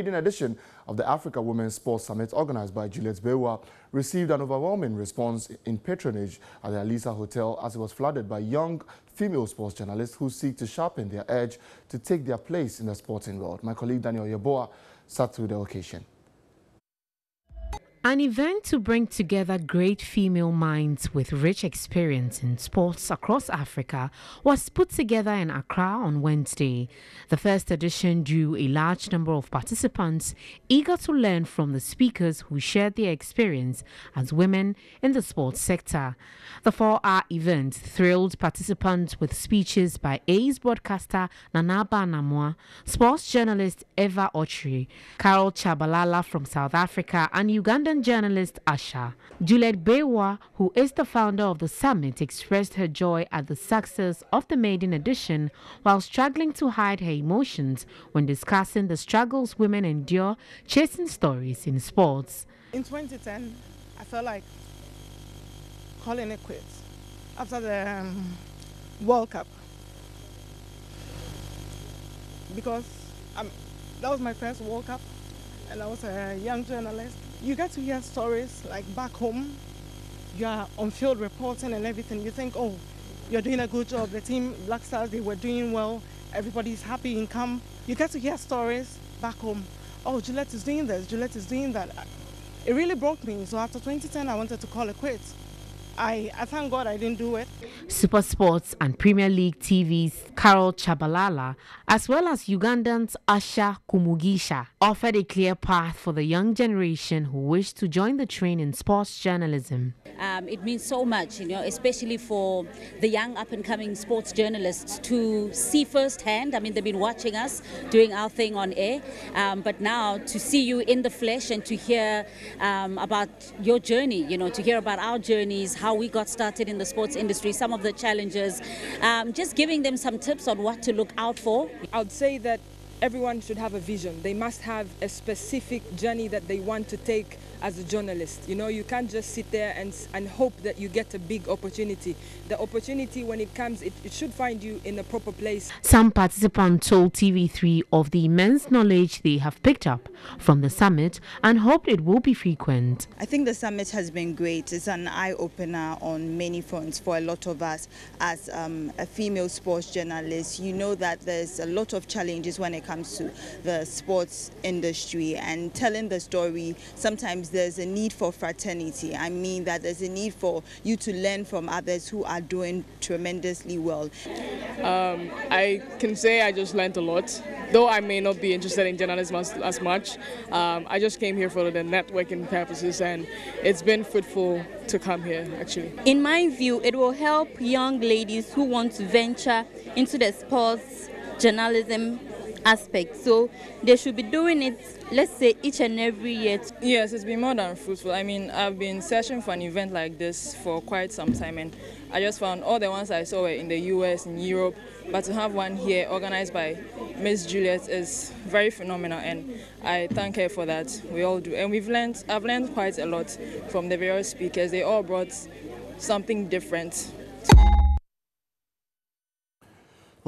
maiden edition of the Africa Women's Sports Summit organized by Juliet Bawuah received an overwhelming response in patronage at the Alisa Hotel as it was flooded by young female sports journalists who seek to sharpen their edge to take their place in the sporting world. My colleague Daniel Yeboah sat through the occasion. An event to bring together great female minds with rich experience in sports across Africa was put together in Accra on Wednesday. The first edition drew a large number of participants eager to learn from the speakers who shared their experience as women in the sports sector. The four hour event thrilled participants with speeches by A's broadcaster Nana Aba Anamoah, sports journalist Eva Ochri, Carol Tshabalala from South Africa, and Uganda journalist Asha. Juliet Bawuah, who is the founder of the summit, expressed her joy at the success of the maiden edition while struggling to hide her emotions when discussing the struggles women endure chasing stories in sports. In 2010, I felt like calling it quits after the um, World Cup because that was my first World Cup and I was a young journalist you get to hear stories like back home, you are on field reporting and everything. You think, oh, you're doing a good job. The team, Black Stars, they were doing well. Everybody's happy in camp. You get to hear stories back home. Oh, Juliet is doing this, Juliet is doing that. It really broke me. So after 2010, I wanted to call it quits. I, I thank God I didn't do it. Super Sports and Premier League TV's Carol Tshabalala, as well as Ugandans Asha Kumugisha, offered a clear path for the young generation who wish to join the train in sports journalism. Um, it means so much, you know, especially for the young up and coming sports journalists to see firsthand. I mean, they've been watching us doing our thing on air, um, but now to see you in the flesh and to hear um, about your journey, you know, to hear about our journeys, how we got started in the sports industry, some of the challenges, um, just giving them some tips on what to look out for. I would say that everyone should have a vision. They must have a specific journey that they want to take as a journalist. You know, you can't just sit there and, and hope that you get a big opportunity. The opportunity, when it comes, it, it should find you in a proper place. Some participants told TV3 of the immense knowledge they have picked up from the summit and hoped it will be frequent. I think the summit has been great. It's an eye opener on many fronts for a lot of us as um, a female sports journalist. You know that there's a lot of challenges when it comes to the sports industry and telling the story sometimes there's a need for fraternity. I mean that there's a need for you to learn from others who are doing tremendously well. Um, I can say I just learned a lot. Though I may not be interested in journalism as, as much, um, I just came here for the networking purposes and it's been fruitful to come here actually. In my view, it will help young ladies who want to venture into the sports journalism aspect. So they should be doing it, let's say, each and every year. Yes, it's been more than fruitful. I mean, I've been searching for an event like this for quite some time, and I just found all the ones I saw were in the US, in Europe, but to have one here organized by Miss Juliet is very phenomenal, and I thank her for that. We all do, and we've learned. I've learned quite a lot from the various speakers. They all brought something different.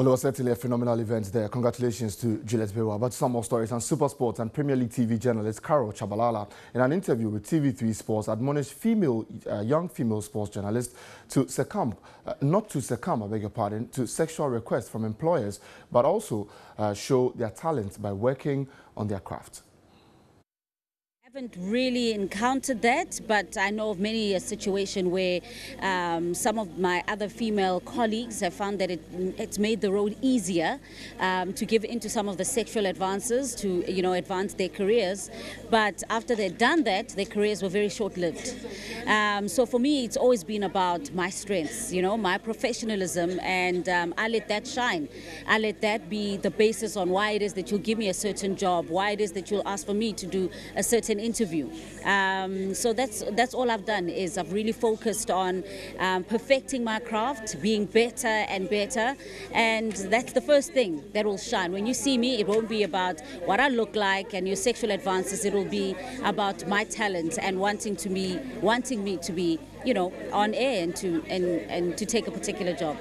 Well, it was certainly a phenomenal event there. Congratulations to Juliet Bawuah. But some more stories on Super Sports and Premier League TV journalist Carol Tshabalala in an interview with TV3 Sports admonished female, uh, young female sports journalists to succumb, uh, not to succumb, I beg your pardon, to sexual requests from employers, but also uh, show their talent by working on their craft haven't really encountered that, but I know of many a situation where um, some of my other female colleagues have found that it, it's made the road easier um, to give into some of the sexual advances to, you know, advance their careers. But after they'd done that, their careers were very short-lived. Um, so for me, it's always been about my strengths, you know, my professionalism, and um, I let that shine. I let that be the basis on why it is that you'll give me a certain job, why it is that you'll ask for me to do a certain interview. Um, so that's that's all I've done is I've really focused on um, perfecting my craft, being better and better, and that's the first thing that will shine. When you see me, it won't be about what I look like and your sexual advances. It will be about my talent and wanting to me wanting me to be, you know, on air and to and and to take a particular job.